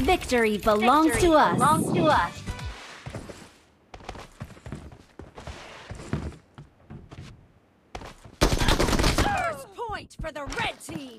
Victory belongs Victory to us. Belongs to us. First point for the red team.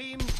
team